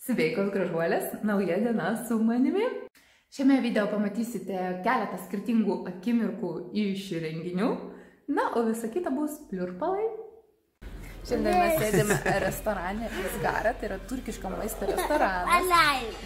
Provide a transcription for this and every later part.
Sveikos gražuolės, nauja diena su manimi. Šiame video pamatysite keletą skirtingų akimirkų iš renginių, na, o visa kita bus pliurpalai. Šiandien mes sėdime restorane Izgara, tai yra turkiško maisto restoranas.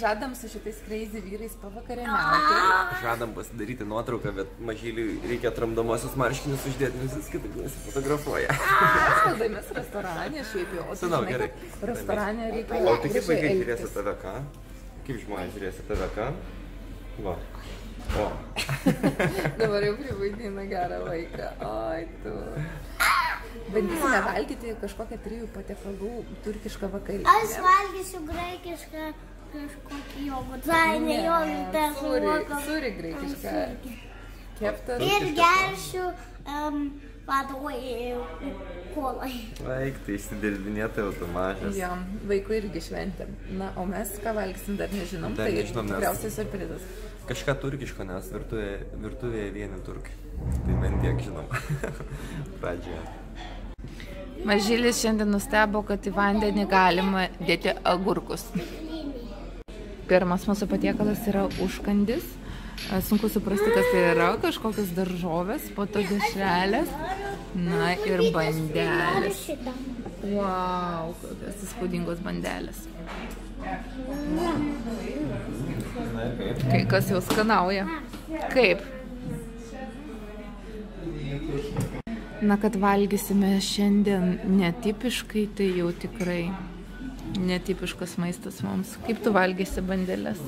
Žadam su šitais crazy vyrais pavakarieniauti. Žadam pasidaryti nuotrauką, bet mažyliui reikia tramdomosius marškinius uždėti, nes jis kitaip nesifotografuoja. Sėdamės restorane, šiaip jau. Tu Senau, gerai. Restorane reikia. O tai kaip viešai vaikai žiūrės į tave ką? Kaip žmonės žiūrės į tave ką? Va. O. Dabar jau privaidina gerą vaiką. Oi, tu. Bandysime valgyti kažkokią trijų patiekalų turkišką Aš vakarienę. valgysiu graikišką kažkokį jogurtą, ne jogurtą, uogom. sūri graikišką. Keptas. Ir gersiu um, vadovai kolai. Eik, tai įsidirbinėtai jau tu mažas. Jo, vaikų irgi šventė. Na, o mes ką valgysim dar nežinom. Dar tai nežinom, nes- tikriausiai surprizas. Kažką turkiško, nes virtuvėje, virtuvėje vieni turkai. Tai bent tiek žinom. Pradžioje. Mažylis šiandien nustebo, kad į vandenį galima dėti agurkus. Pirmas mūsų patiekalas yra užkandis. Sunku suprasti, kas tai yra. Kažkokios daržovės, po to dešrelės. Na ir bandelės. Wow, kokios įspūdingos bandelės. Kai kas jau skanauja. Kaip? Na, kad valgysime šiandien netipiškai, tai jau tikrai netipiškas maistas mums. Kaip tu valgysi bandelės?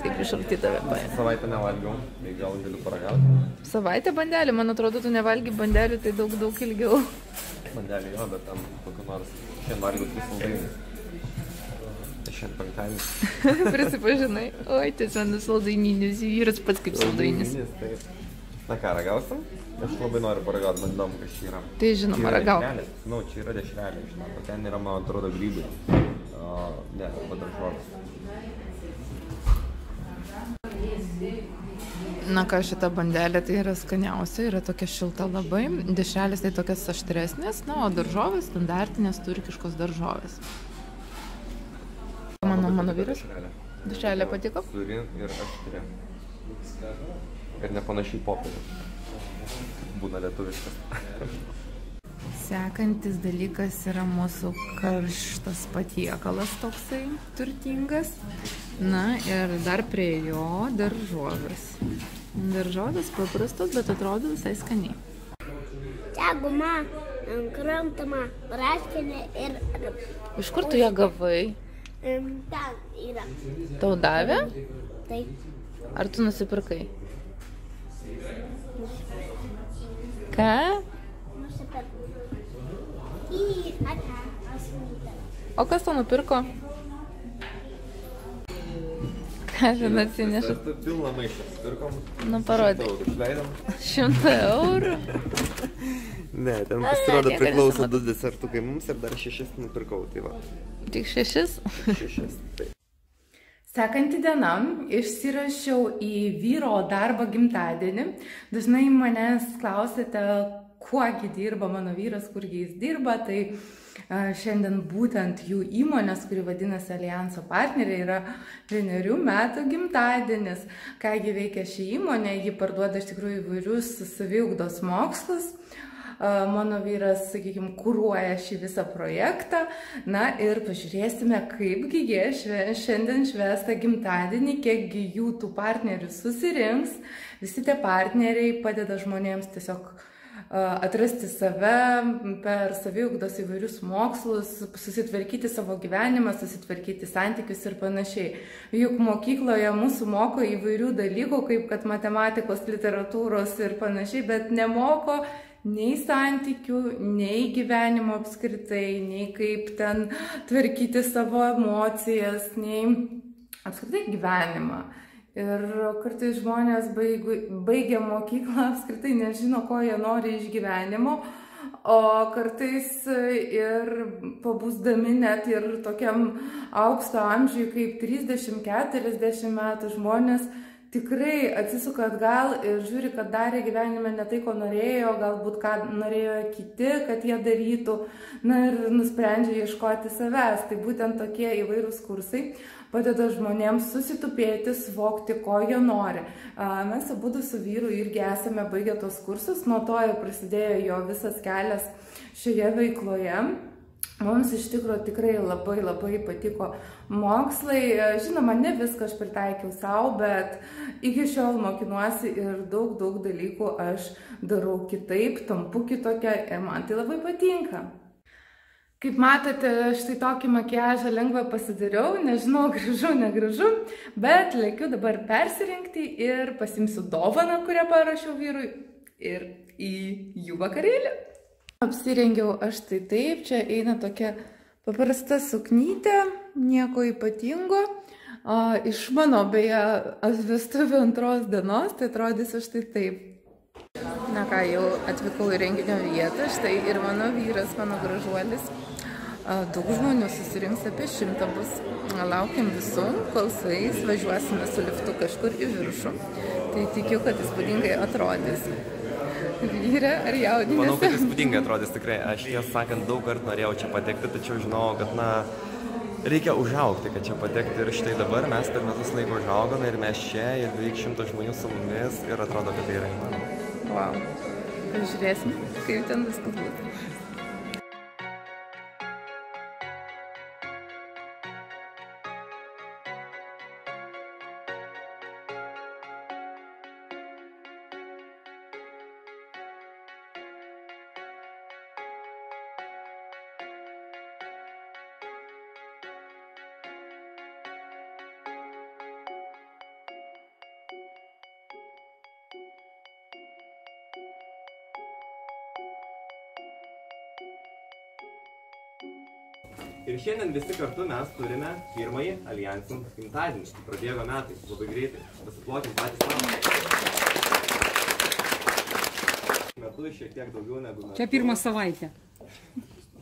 Taip iš arti tave paėmė. Savaitę nevalgiau, tai gal galiu paragauti. Savaitę bandelį, man atrodo, tu nevalgy bandelių, tai daug, daug ilgiau. Bandelį jo, bet ten kokiu nors. Šiandien valgiau tris saldainius. Šiandien penktadienis. Prisipažinai. Oi, tiesiog saldaininis vyras pats kaip saldainis. Taip. Na ką, ragausim? Aš labai noriu paragauti, man įdomu, kas čia yra. Tai žinoma, dešrelės. Nu, čia yra dešrelė, žinau, o ten yra, man atrodo, grybai. O, ne, arba daržovės. Na ką, šita bandelė tai yra skaniausia, yra tokia šilta labai. Dešrelės tai tokias aštresnės, na, o daržovės standartinės turkiškos daržovės. Mano, mano vyras. Dešrelė. Patiko? Suri ir aštri. Ir nepanašiai popierių. Būna lietuviškas. Sekantis dalykas yra mūsų karštas patiekalas toksai turtingas. Na ir dar prie jo daržovės. Daržovės paprastos, bet atrodo visai skaniai. Čia guma, krantama, raškinė ir Iš kur tu ją gavai? ten yra. Tau davė? Tai Ar tu nusipirkai? Ką? O kas tau nupirko? Ką ten atsineša? Tu pilną maišą pirkom. Nu. Išleidom. Šimtą eurų. Ne, ten pasirodo priklauso du desertukai mums ir dar šešis nupirkau. Tai va, Tik šešis? šešis. Tai. Sekanti diena išsirašiau į vyro darbo gimtadienį. Dažnai manęs klausėte, kuogi dirba mano vyras, kurgi jis dirba. Tai a, šiandien būtent jų įmonės, kuri vadinasi Alijanso partneriai, yra vienerių metų gimtadienis. Kągi veikia ši įmonė, ji parduoda iš tikrųjų įvairius saviugdos mokslus. A, Mano vyras, sakykime, kūruoja šį visą projektą. Na ir pažiūrėsime, kaipgi jie šve- šiandien švęsta gimtadienį, kiekgi jų tų partnerių susirinks. Visi tie partneriai padeda žmonėms tiesiog atrasti save per saviugdos įvairius mokslus, susitvarkyti savo gyvenimą, susitvarkyti santykius ir panašiai. Juk mokykloje mūsų moko įvairių dalykų, kaip kad matematikos, literatūros ir panašiai, bet nemoko nei santykių, nei gyvenimo apskritai, nei kaip ten tvarkyti savo emocijas, nei apskritai gyvenimą. Ir kartais žmonės baigu, baigia mokyklą, apskritai nežino, ko jie nori iš gyvenimo, o kartais ir pabūsdami net ir tokiam aukšto amžiui kaip 30-40 metų žmonės tikrai atsisuka atgal ir žiūri, kad darė gyvenime ne tai, ko norėjo, galbūt ką norėjo kiti, kad jie darytų, na ir nusprendžia ieškoti savęs. Tai būtent tokie įvairūs kursai padeda žmonėms susitupėti, suvokti, ko jie nori. Mes abu su vyru irgi esame baigę tos kursus, nuo to ir prasidėjo jo visas kelias šioje veikloje. Mums iš tikrųjų tikrai labai labai patiko mokslai. Žinoma, ne viską aš pritaikiau savo, bet iki šiol mokinuosi ir daug, daug dalykų aš darau kitaip, tampu kitokia ir man tai labai patinka. Kaip matote, štai tokį makiažą lengvą pasidariau, nežinau, gražu, negražu, bet lėkiu dabar persirinkti ir pasimsiu dovaną, kurią parašiau vyrui ir į jų vakarėlį. Apsirengiau aš tai taip, čia eina tokia paprasta suknytė, nieko ypatingo. O, iš mano beje vestuvių antros dienos, tai atrodys aš tai taip. Na ką, jau atvykau į renginio vietą, štai ir mano vyras, mano gražuolis. Daug žmonių susirinks apie šimtą bus. Laukiam visų, kol su jais važiuosime su liftu kažkur į viršų. Tai tikiu, kad įspūdingai atrodys. Vyrė, ar jaudinėsi? Manau, kad įspūdingai atrodys tikrai. Aš tiesą sakant, daug kartų norėjau čia patekti, tačiau žinau, kad, na, reikia užaukti, kad čia patekti. Ir štai dabar mes per metus laiko užaugome ir mes čia, ir beveik šimtas žmonių su mumis ir atrodo, kad tai yra įmanoma. Wow. Žiūrėsim, kaip ten viskas bus. Ir šiandien visi kartu mes turime pirmąjį alijansin gimtadienį. Prabėgo metai, labai greitai. Pasiplokim patys savo. Metu šiek tiek daugiau negu metu. Čia pirmą savaitę.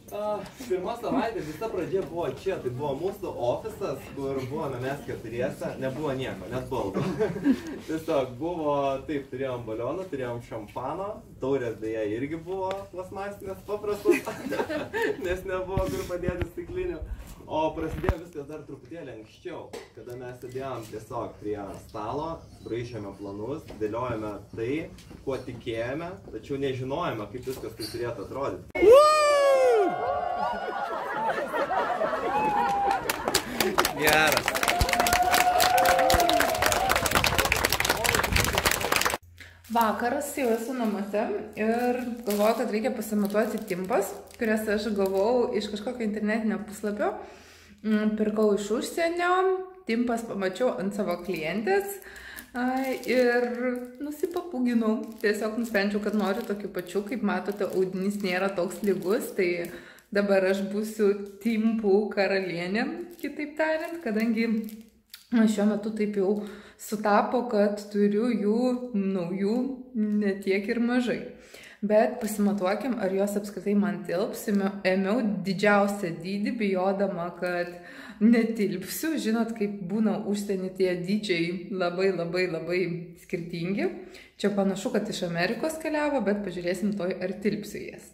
A, pirma savaitė, visa pradžia buvo čia, tai buvo mūsų ofisas, kur buvome mes keturiese, nebuvo nieko, net baldų. Tiesiog buvo, taip, turėjom balioną, turėjom šampano, taurės beje irgi buvo plasmasinės paprastos, nes nebuvo kur padėti stiklinių. O prasidėjo viskas dar truputėlį anksčiau, kada mes sėdėjom tiesiog prie stalo, braižėme planus, dėliojame tai, kuo tikėjome, tačiau nežinojome, kaip viskas tai turėtų atrodyti. Geras. Vakaras jau esu namuose ir galvoju, kad reikia pasimatuoti timpas, kurias aš gavau iš kažkokio internetinio puslapio. Mm, Pirkau iš užsienio, timpas pamačiau ant savo klientės ir nusipapūginau. Tiesiog nusprendžiau, kad noriu tokių pačių, kaip matote, audinys nėra toks lygus, tai dabar aš būsiu timpų karalienė, kitaip tariant, kadangi šiuo metu taip jau sutapo, kad turiu jų naujų netiek ir mažai. Bet pasimatuokim, ar jos apskritai man tilps. Ėmiau didžiausią dydį, bijodama, kad netilpsiu. Žinot, kaip būna užsienį tie dydžiai labai labai labai skirtingi. Čia panašu, kad iš Amerikos keliavo, bet pažiūrėsim toj, ar tilpsiu jas.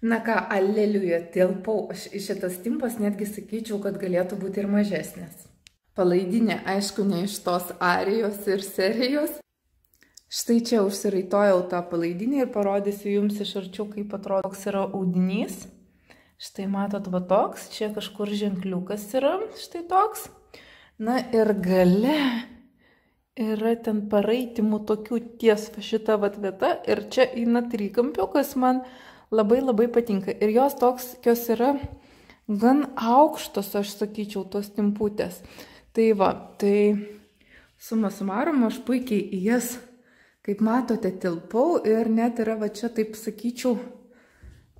Na ką, aleliuja, tilpau. Šitas timpas netgi sakyčiau, kad galėtų būti ir mažesnės. Palaidinė, aišku, ne iš tos arijos ir serijos. Štai čia užsiraitojau tą palaidinį ir parodysiu jums iš arčiau, kaip atrodo, koks yra audinys. Štai matot, va toks, čia kažkur ženkliukas yra, štai toks. Na ir gale yra ten paraitimų tokių ties šita vat vieta ir čia eina trikampio, kas man labai labai patinka. Ir jos toks, jos yra gan aukštos, aš sakyčiau, tos timputės. Tai va, tai suma sumarum, aš puikiai į jas Kaip matote, tilpau ir net yra va čia, taip sakyčiau,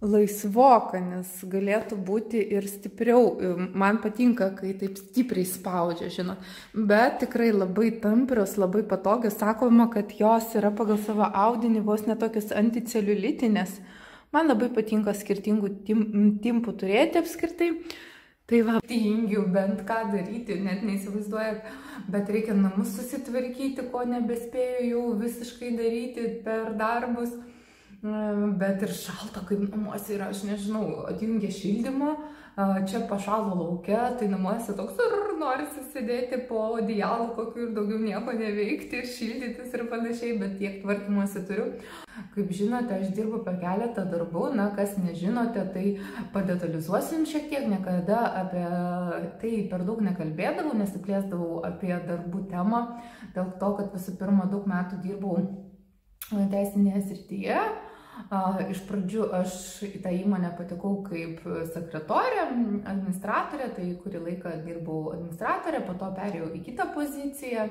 laisvoka, nes galėtų būti ir stipriau. Man patinka, kai taip stipriai spaudžia, žinot. Bet tikrai labai tamprios, labai patogios. Sakoma, kad jos yra pagal savo audinį vos netokios anticeliulitinės. Man labai patinka skirtingų tim, timpų turėti apskritai. Tai va, tingiu bent ką daryti, net neįsivaizduoju, bet reikia namus susitvarkyti, ko nebespėjau jau visiškai daryti per darbus. Bet ir šalta, kaip namuose yra, aš nežinau, atjungia šildymą, čia pašalo laukia, tai namuose toks ir norisi sėdėti po dialų kokiu ir daugiau nieko neveikti ir šildytis ir panašiai, bet tiek tvarkymuose turiu. Kaip žinote, aš dirbu per keletą darbų, na, kas nežinote, tai padetalizuosim šiek tiek, niekada apie tai per daug nekalbėdavau, nesiplėsdavau apie darbų temą, dėl to, kad visų pirma daug metų dirbau teisinėje srityje Iš pradžių aš į tą įmonę patekau kaip sekretorė, administratorė, tai kurį laiką dirbau administratorė, po to perėjau į kitą poziciją.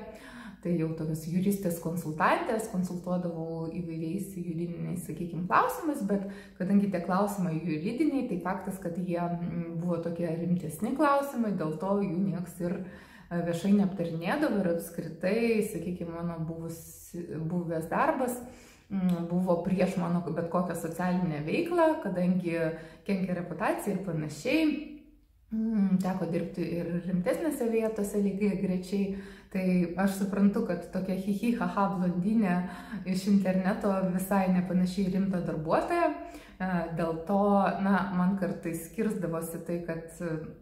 Tai jau tokios juristės konsultantės, konsultuodavau įvairiais juridiniais, sakykime, klausimais, bet kadangi tie klausimai juridiniai, tai faktas, kad jie buvo tokie rimtesni klausimai, dėl to jų nieks ir viešai neaptarinėdavo ir apskritai, sakykime, mano buvus, buvęs darbas buvo prieš mano bet kokią socialinę veiklą, kadangi kenkia reputacija ir panašiai. Mm, teko dirbti ir rimtesnėse vietose lygiai grečiai. Tai aš suprantu, kad tokia hihi haha blondinė iš interneto visai nepanašiai rimta darbuotoja. E, dėl to, na, man kartais skirsdavosi tai, kad,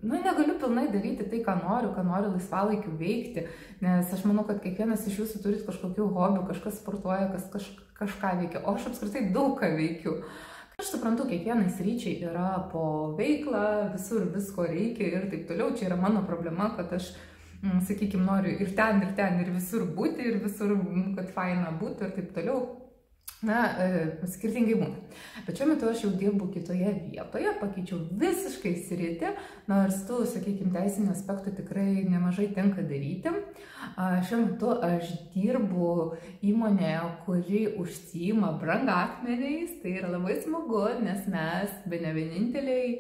na, negaliu pilnai daryti tai, ką noriu, ką noriu laisvalaikiu veikti, nes aš manau, kad kiekvienas iš jūsų turit kažkokių hobių, kažkas sportuoja, kas kaž, kažką veikia, o aš apskritai daug ką veikiu. Aš suprantu, kiekvienai sryčiai yra po veiklą, visur visko reikia ir taip toliau. Čia yra mano problema, kad aš, mm, sakykime, noriu ir ten, ir ten, ir visur būti, ir visur, mm, kad faina būti ir taip toliau. Na, e, skirtingai būna. Bet šiuo metu aš jau dirbu kitoje vietoje, pakeičiau visiškai sritį, nors tų, sakykime, teisinių aspektų tikrai nemažai tenka daryti. Šiuo metu aš dirbu įmonėje, kuri užsijima brangakmeniais, tai yra labai smagu, nes mes, be ne vieninteliai,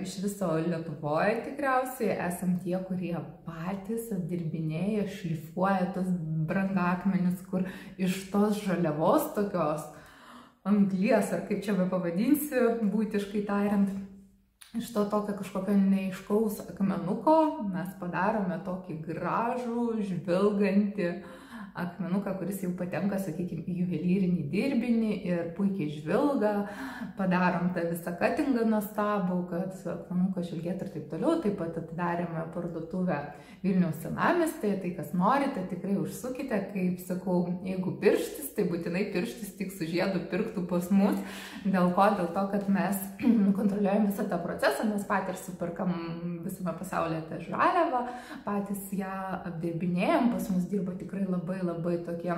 iš viso Lietuvoje tikriausiai esam tie, kurie patys apdirbinėja, šlifuoja tos brangakmenis, kur iš tos žaliavos tokios anglies, ar kaip čia be pavadinsi, būtiškai tariant, iš to tokio kažkokio neiškaus akmenuko mes padarome tokį gražų, žvilgantį, akmenuką, kuris jau patenka, sakykime, į juvelyrinį dirbinį ir puikiai žvilga, padarom tą visą katingą nuostabų, kad akmenukas žvilgėtų ir taip toliau. Taip pat atidarėme parduotuvę Vilniaus senamestėje, tai kas norite, tikrai užsukite, kaip sakau, jeigu pirštis, tai būtinai pirštis tik su žiedu pirktų pas mus. Dėl ko? Dėl to, kad mes kontroliuojam visą tą procesą, mes patys superkam visame pasaulyje tą žaliavą, patys ją apdirbinėjom, pas mus dirba tikrai labai labai tokie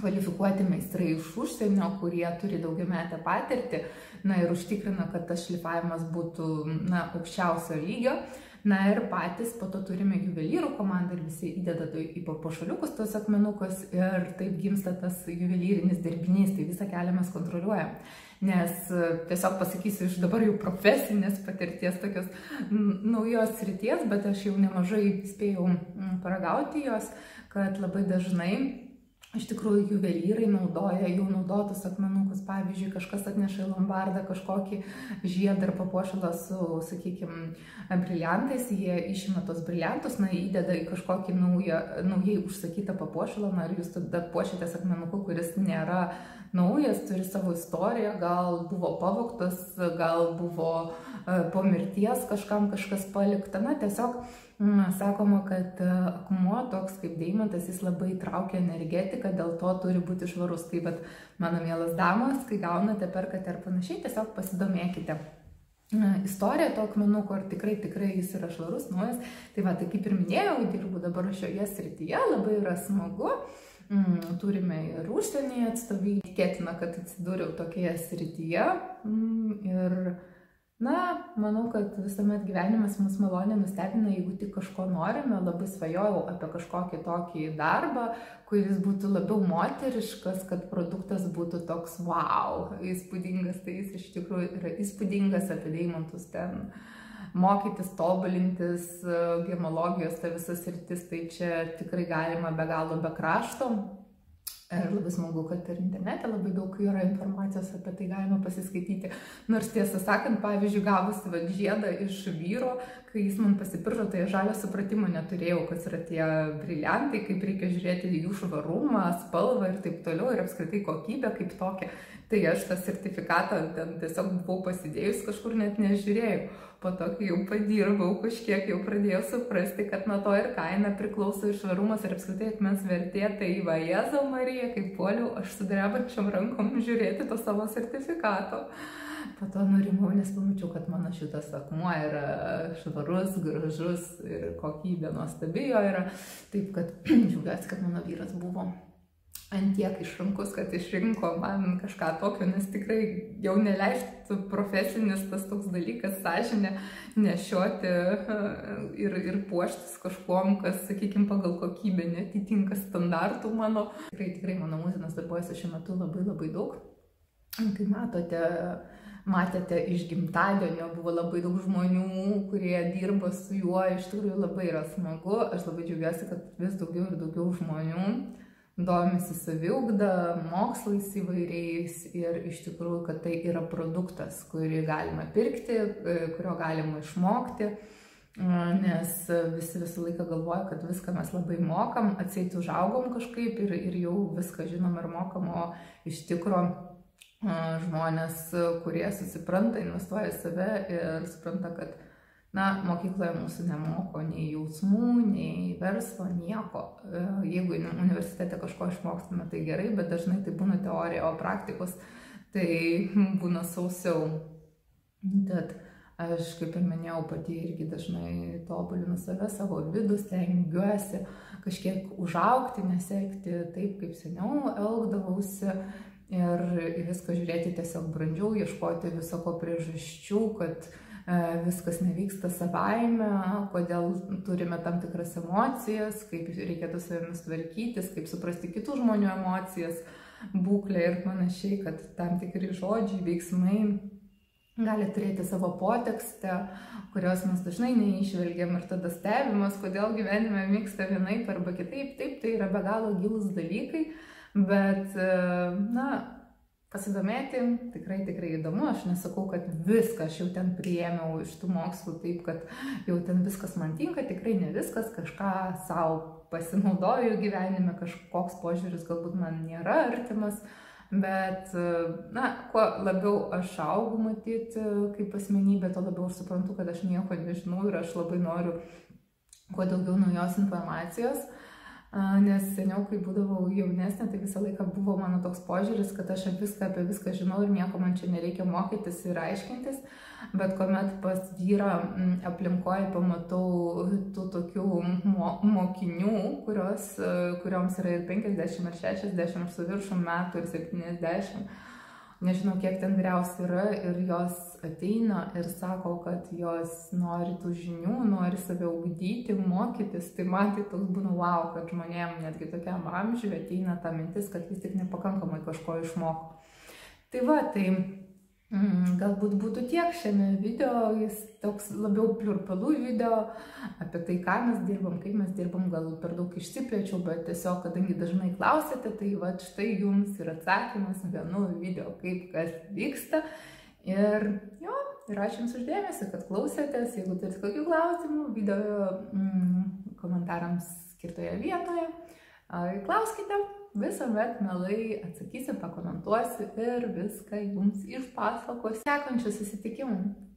kvalifikuoti meistrai iš užsienio, kurie turi daugiametę patirtį na, ir užtikrina, kad tas šlifavimas būtų na, aukščiausio lygio. Na ir patys po to turime juvelyrų komandą ir visi įdeda į papuošaliukus tos akmenukus ir taip gimsta tas juvelyrinis dirbinys, tai visą kelią mes kontroliuojam. Nes tiesiog pasakysiu iš dabar jau profesinės patirties tokios naujos ryties, bet aš jau nemažai spėjau paragauti jos, kad labai dažnai iš tikrųjų juvelyrai naudoja jau naudotus akmenukus. Pavyzdžiui, kažkas atneša į lombardą kažkokį žiedą ar papuošalą su, sakykime, briliantais, jie išima tos briliantus, na, įdeda į kažkokį naują, naujai užsakytą papuošalą, na, ir jūs tada puošitės akmenuku, kuris nėra naujas, turi savo istoriją, gal buvo pavoktas, gal buvo e, po mirties kažkam kažkas palikta, na, tiesiog Sakoma, kad e, akmuo toks kaip deimantas, jis labai traukia energetiką, dėl to turi būti švarus. Tai bet, mano mielas damas, kai gaunate, perkate ar panašiai, tiesiog pasidomėkite. Istorija to akmenuko, ar tikrai, tikrai jis yra švarus, naujas. Tai va, tai kaip ir minėjau, dirbu dabar šioje srityje, labai yra smagu. Mm, turime ir užsienyje atstovybę, tikėtina, kad atsidūriau tokioje srityje. Mm, ir Na, manau, kad visuomet gyvenimas mus maloniai nustebina, jeigu tik kažko norime, labai svajojau apie kažkokį tokį darbą, kuris būtų labiau moteriškas, kad produktas būtų toks wow, įspūdingas, tai jis iš tikrųjų yra įspūdingas apie deimantus ten mokytis, tobulintis, gemologijos, ta visas rytis, tai čia tikrai galima be galo be krašto. Ir labai smagu, kad ir internete labai daug yra informacijos apie tai galima pasiskaityti. Nors tiesą sakant, pavyzdžiui, gavusi vad žiedą iš vyro, kai jis man pasipiršo, tai žalio supratimo neturėjau, kas yra tie briliantai, kaip reikia žiūrėti jų švarumą, spalvą ir taip toliau, ir apskritai kokybę kaip tokią. Tai aš tą sertifikatą ten tiesiog buvau pasidėjus kažkur net nežiūrėjau. Po to, kai jau padirbau, kažkiek jau pradėjau suprasti, kad nuo to ir kaina priklauso ir švarumas ir apskritai akmens vertė. Tai va, Jėzau Marija, kaip puoliau, aš su drebančiam rankom žiūrėti to savo sertifikato. Po to nurimau, nes pamačiau, kad mano šitas akmuo yra švarus, gražus ir kokybė nuostabi jo yra. Taip, kad džiaugiuosi, kad mano vyras buvo antiek išrankus, kad išrinko man kažką tokio, nes tikrai jau neleistų profesinis tas toks dalykas, sąžinė, nešioti ir, ir puoštis kažkuom, kas, sakykime, pagal kokybę netitinka standartų mano. Tikrai, tikrai mano muzinas darbuojasi šiuo metu labai labai daug. Kai matote, matėte iš gimtadienio, buvo labai daug žmonių, kurie dirba su juo, iš tikrųjų labai yra smagu. Aš labai džiaugiuosi, kad vis daugiau ir daugiau žmonių domisi saviugda, mokslais įvairiais ir iš tikrųjų, kad tai yra produktas, kurį galima pirkti, e, kurio galima išmokti, e, nes visi visą laiką galvoja, kad viską mes labai mokam, atseit užaugom kažkaip ir, ir jau viską žinom ir mokam, o iš tikrųjų e, žmonės, kurie susipranta, investuoja į save ir supranta, kad Na, mokykloje mūsų nemoko nei jausmų, nei verslo, nieko. E, jeigu universitete kažko išmokstame, tai gerai, bet dažnai tai būna teorija, o praktikos tai būna sausiau. Tad aš, kaip ir minėjau, pati irgi dažnai tobulinu save, savo vidų, stengiuosi kažkiek užaukti, nesekti taip, kaip seniau elgdavausi ir viską žiūrėti tiesiog brandžiau, ieškoti visoko priežasčių, kad viskas nevyksta savaime, kodėl turime tam tikras emocijas, kaip reikėtų savimis tvarkytis, kaip suprasti kitų žmonių emocijas, būklę ir panašiai, kad tam tikri žodžiai, veiksmai gali turėti savo potekstę, kurios mes dažnai neišvelgiam ir tada stebimas, kodėl gyvenime vyksta vienaip arba kitaip. Taip, tai yra be galo gilus dalykai, bet, e, na, pasidomėti, tikrai, tikrai įdomu, aš nesakau, kad viską aš jau ten priėmiau iš tų mokslų, taip, kad jau ten viskas man tinka, tikrai ne viskas, kažką savo pasinaudoju gyvenime, kažkoks požiūris galbūt man nėra artimas, bet, na, kuo labiau aš augu matyti kaip asmenybė, to labiau aš suprantu, kad aš nieko nežinau ir aš labai noriu kuo daugiau naujos informacijos. Nes seniau, kai būdavau jaunesnė, tai visą laiką buvo mano toks požiūris, kad aš viską apie viską žinau ir nieko man čia nereikia mokytis ir aiškintis. Bet kuomet pas vyrą aplinkoje pamatau tų tokių mo mokinių, kurios, kurioms yra ir 50, ir 60, ir su viršum metų, ir 70, nežinau kiek ten vyriausių yra ir jos ateina ir sako, kad jos nori tų žinių, nori save ugdyti, mokytis, tai man tai toks būna wow, kad žmonėm netgi tokiam amžiui ateina ta mintis, kad vis tik nepakankamai kažko išmoko. Tai va, tai Mm, galbūt būtų tiek šiame video, jis toks labiau pliurpalų video apie tai, ką mes dirbam, kaip mes dirbam, gal per daug išsiplėčiau, bet tiesiog, kadangi dažnai klausėte, tai va štai jums ir atsakymas vienu video, kaip kas vyksta. Ir jo, ir ačiū Jums uždėmesi, kad klausėtės, jeigu turite kokių klausimų, video mm, komentarams skirtoje vietoje, klauskite visuomet melai atsakysiu, pakomentuosiu ir viską jums išpasakosiu. Sekančių susitikimų.